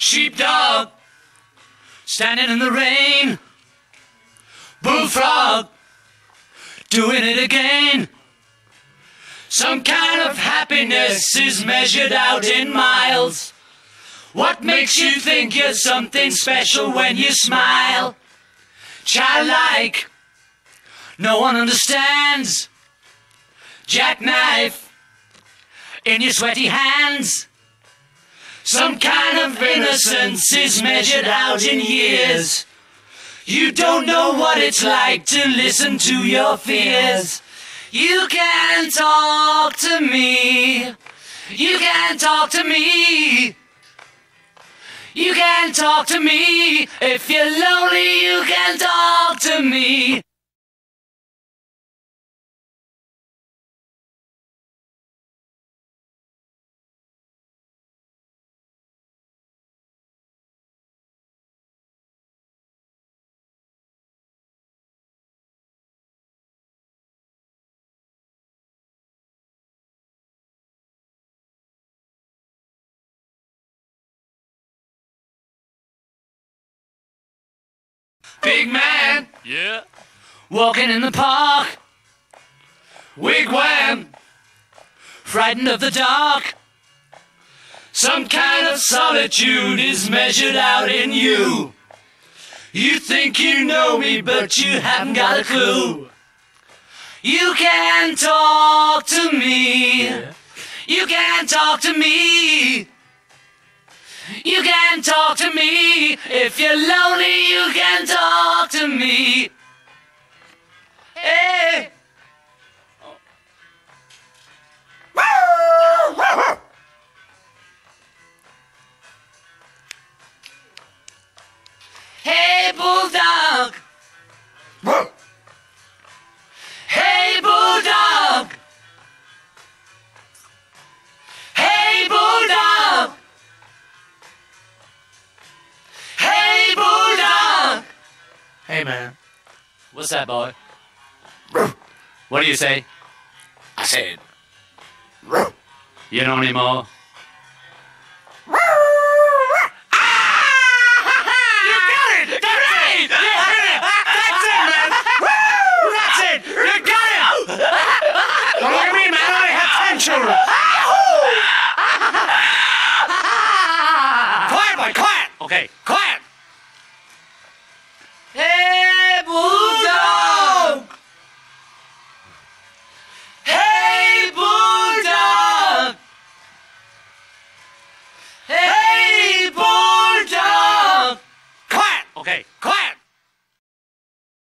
Sheepdog, standing in the rain. Bullfrog, doing it again. Some kind of happiness is measured out in miles. What makes you think you're something special when you smile? Childlike, no one understands. Jackknife in your sweaty hands. Some kind of innocence is measured out in years. You don't know what it's like to listen to your fears. You can talk to me. You can talk to me. You can talk to me. If you're lonely, you can talk to me. Big man, Yeah. walking in the park. Wigwam, frightened of the dark. Some kind of solitude is measured out in you. You think you know me, but you haven't got a clue. You can talk to me. You can talk to me. You can talk to me. If you're lonely, you can talk to me. Hey. Hey, bulldog. Hey, man. What's that, boy? What do you say? I said. You know anymore?